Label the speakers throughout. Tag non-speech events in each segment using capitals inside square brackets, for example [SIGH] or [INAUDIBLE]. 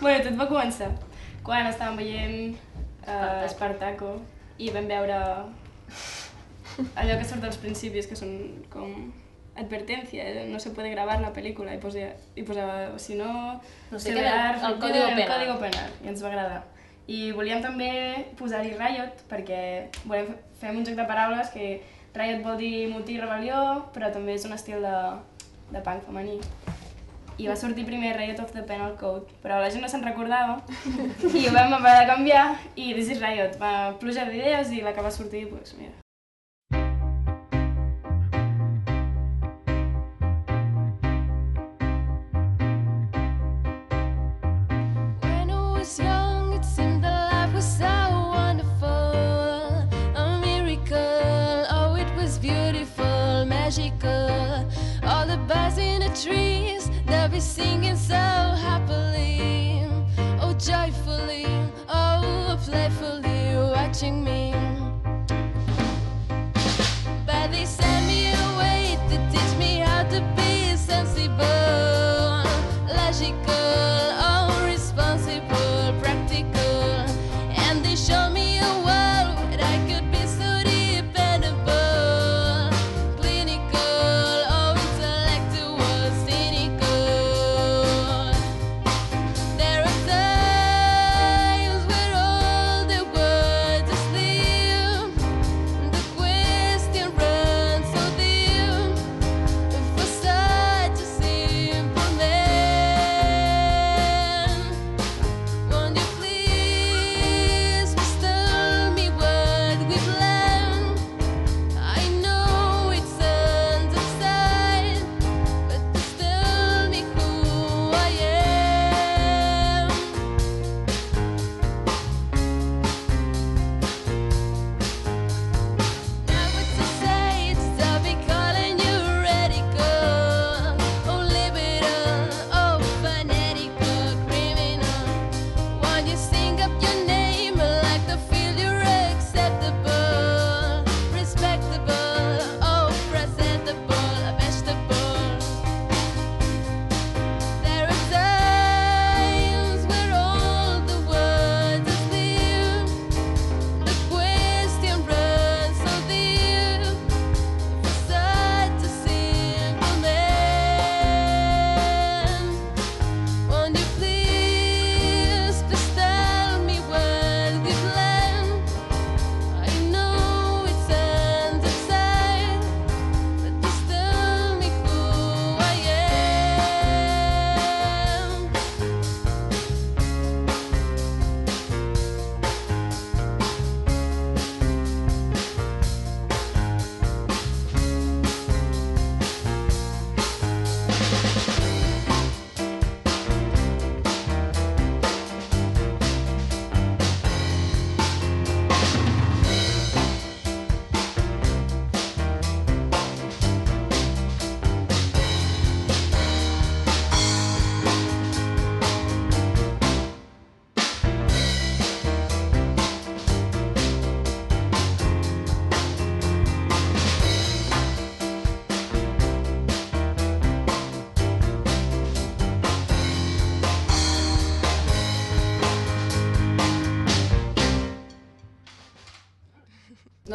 Speaker 1: Bueno, tot va començar quan estàvem veient uh, Espartaco i vam veure allò que surt als principis, que són com advertencia, eh, no se puede grabar la pel·lícula, i posava, i posava si no,
Speaker 2: No sé què
Speaker 1: verà
Speaker 2: el Código
Speaker 1: el
Speaker 2: Penal.
Speaker 1: Código Penal, i ens va agradar. I volíem també posar-hi Riot, perquè volem, fem un joc de paraules que Riot vol dir motí i rebel·lió, però també és un estil de, de punk femení. I va sortir primer Riot of the Penal Code, però la gent no se'n recordava i ho vam haver de canviar i This is Riot. Va pluja d'idees i la que va sortir, doncs mira.
Speaker 3: Singing so happily. Oh, joyfully, oh, playfully, watching me.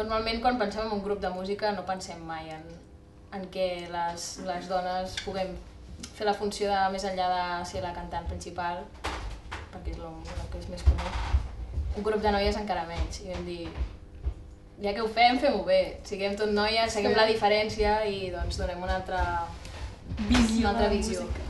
Speaker 2: Normalment quan pensem en un grup de música no pensem mai en, en què les, les dones puguem fer la funció de més enllà de ser la cantant principal, perquè és el, el que és més comú. Un grup de noies encara menys, i vam dir, ja que ho fem, fem-ho bé, siguem tot noies, seguim la diferència i doncs donem una altra,
Speaker 1: Visió
Speaker 2: una altra
Speaker 1: de la
Speaker 2: visió.
Speaker 1: música.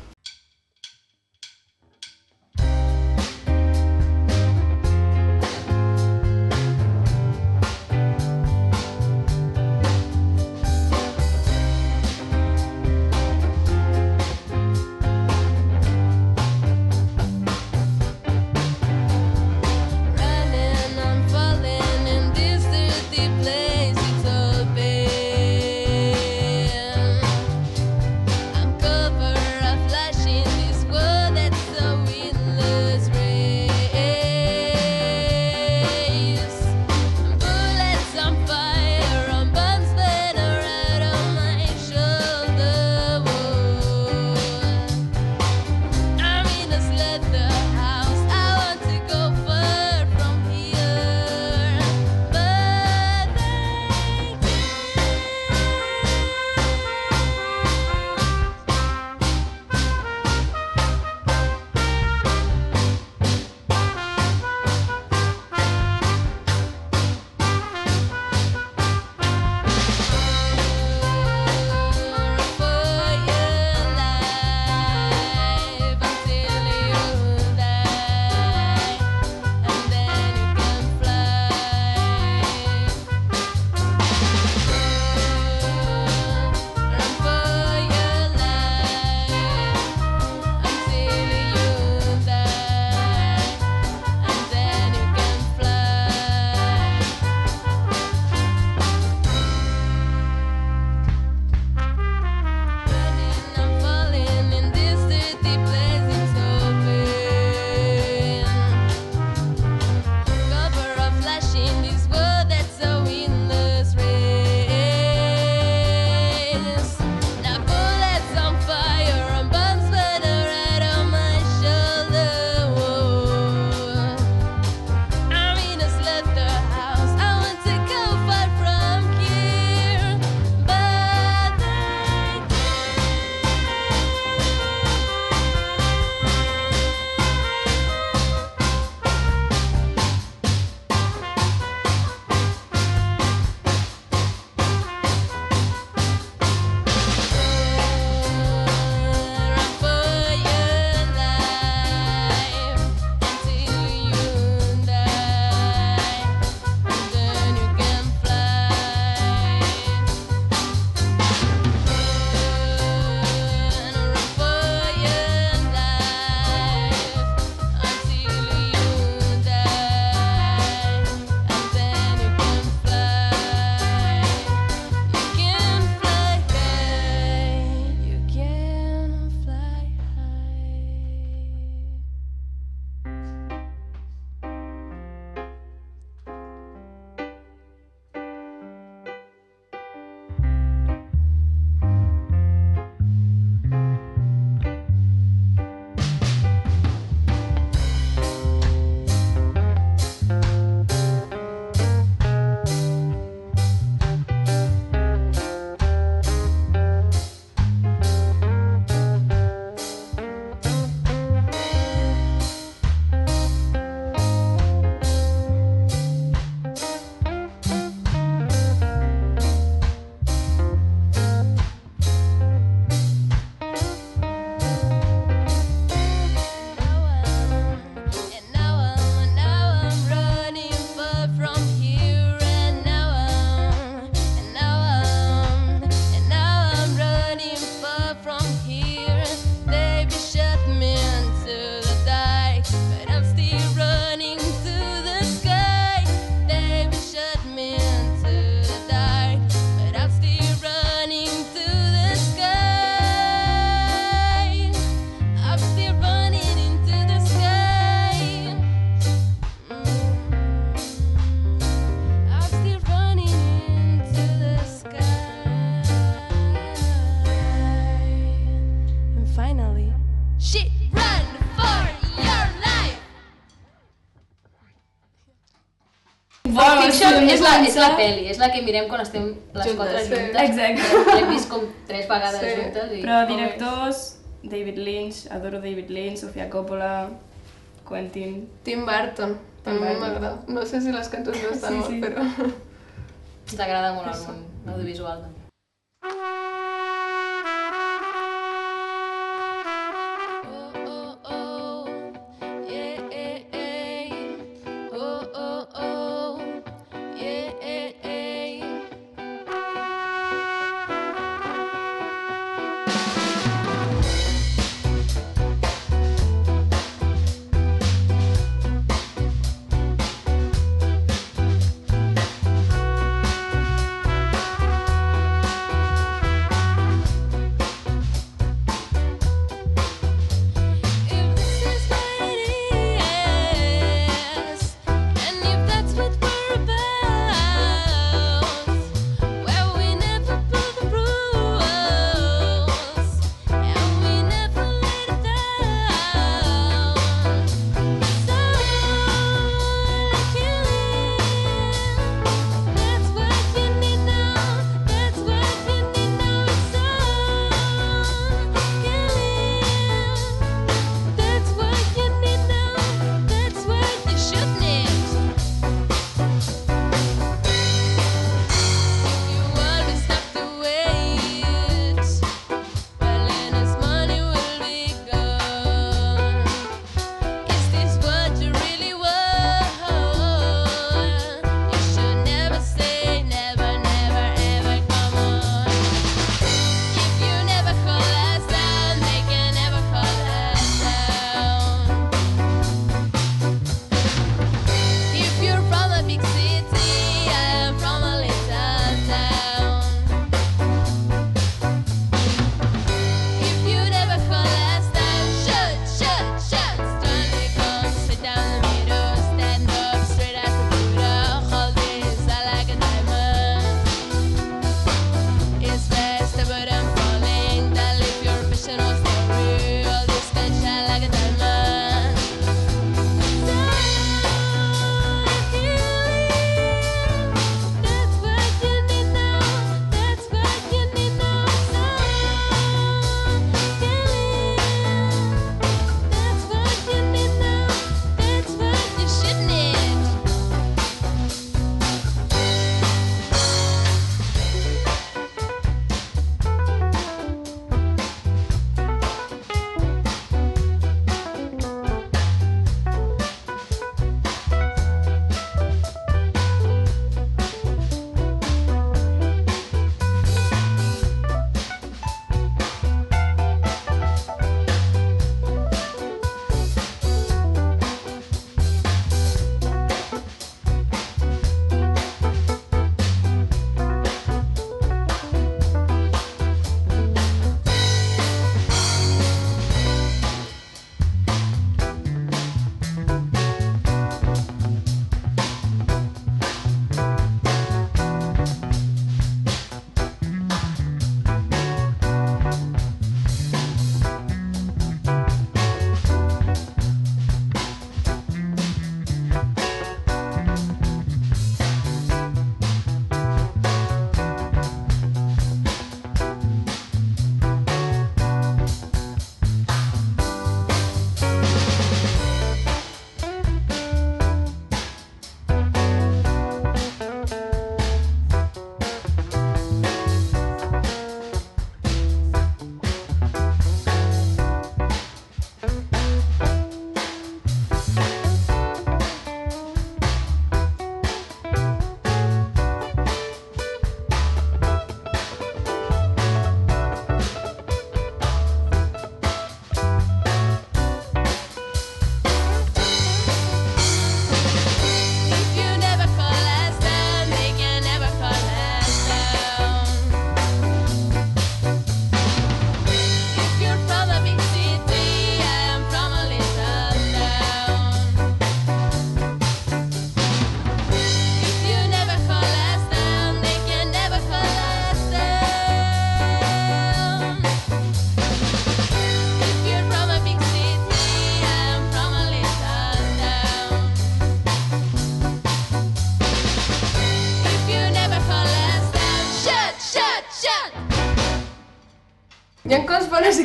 Speaker 3: shit, run for your life!
Speaker 1: Pulp
Speaker 2: Fiction és la, és la peli, és la que mirem quan estem les
Speaker 4: juntes,
Speaker 2: quatre juntes. Sí.
Speaker 1: Exacte.
Speaker 2: L'hem vist com tres vegades
Speaker 4: sí.
Speaker 2: juntes. I...
Speaker 1: Però directors, David Lynch, adoro David Lynch, Sofia Coppola, Quentin...
Speaker 4: Tim Burton, també m'agrada. No sé si les cançons no estan
Speaker 1: sí, sí.
Speaker 4: molt, però...
Speaker 2: T'agrada molt el món audiovisual, també.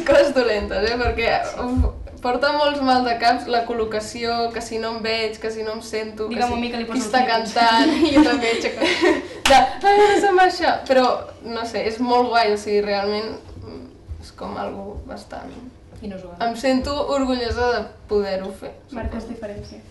Speaker 4: Coses dolentes, eh? Perquè uf, porta molts mal de caps la col·locació, que si no em veig, que si no em sento, que
Speaker 3: Digue'm
Speaker 4: si,
Speaker 3: a mi que li
Speaker 4: qui
Speaker 3: poso
Speaker 4: està cantant, i [LAUGHS] jo també aixeco. De, ai, no se'm això. Però, no sé, és molt guai, o sigui, realment mm, és com algo bastant...
Speaker 2: Inusual.
Speaker 4: Em sento orgullosa de poder-ho fer.
Speaker 3: Marques diferència.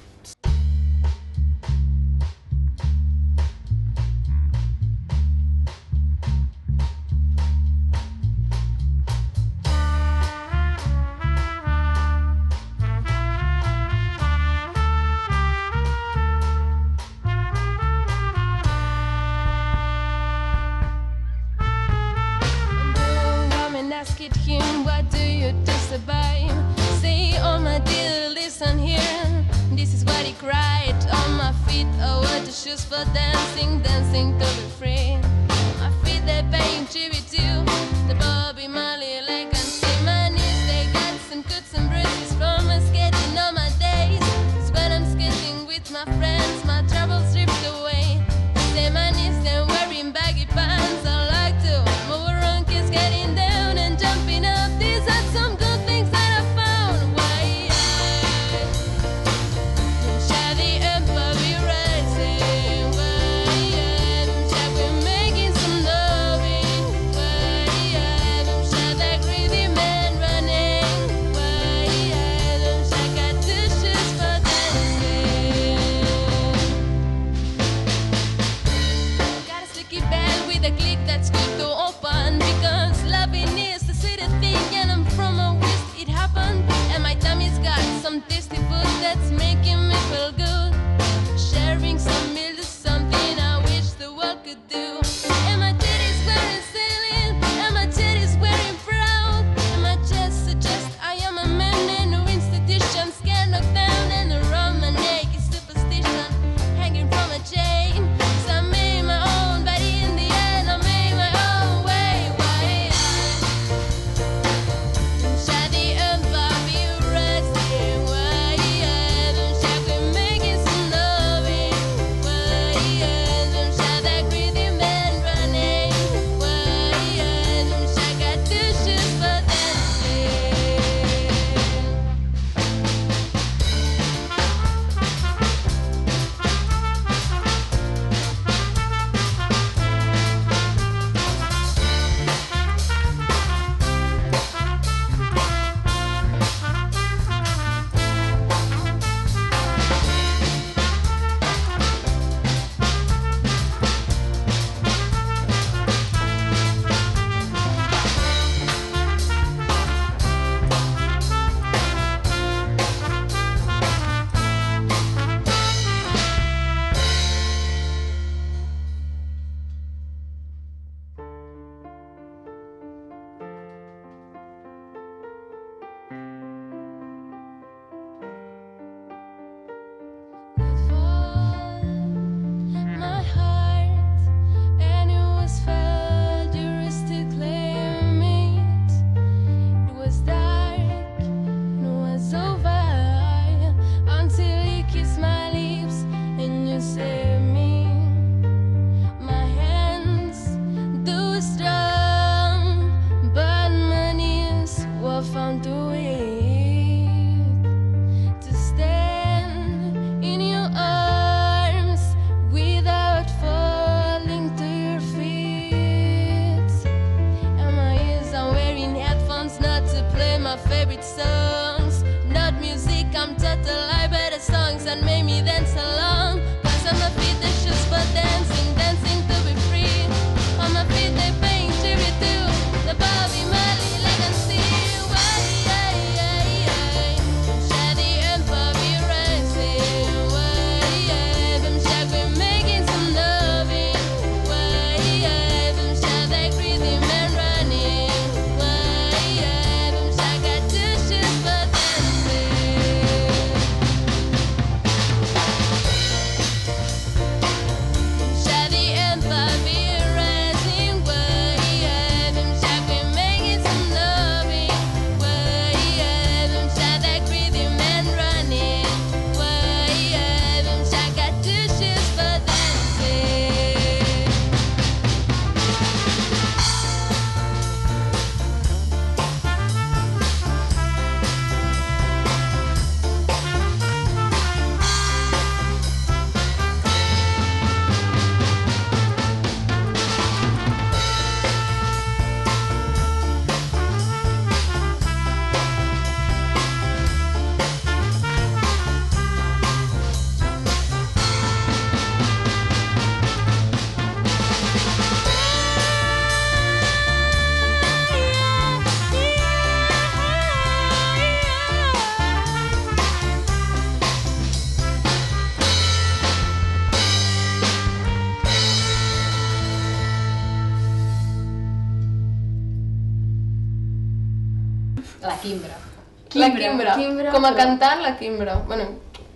Speaker 4: la Kimbra.
Speaker 2: Kimbra.
Speaker 4: Com a
Speaker 2: però...
Speaker 4: cantant, la Kimbra. Bueno,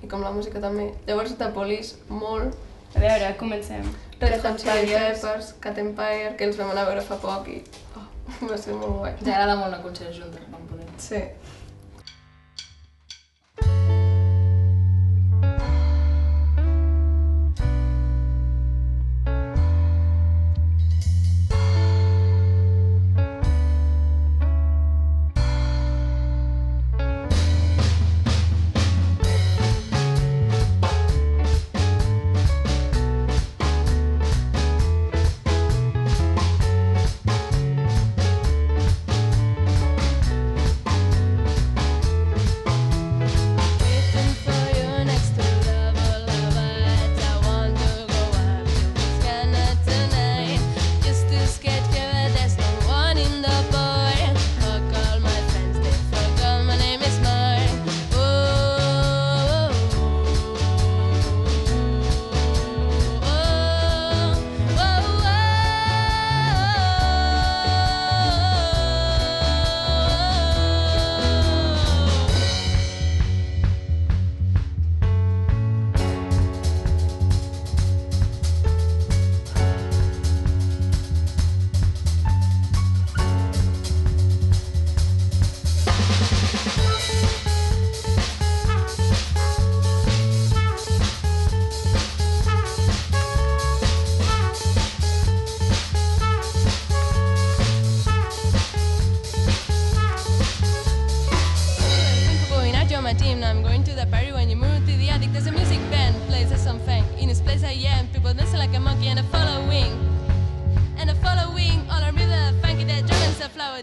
Speaker 4: i com la música també. Llavors, The Police, molt.
Speaker 1: A veure, comencem.
Speaker 4: Red Hot Chili Peppers, Cat Empire, que els vam anar a veure fa poc i... Oh, va ser molt guai.
Speaker 2: Ja agrada molt la concert juntes, vam poder.
Speaker 4: Sí.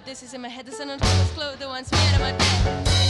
Speaker 3: This is in my head, the sun on top is glow, the ones me out of my bed.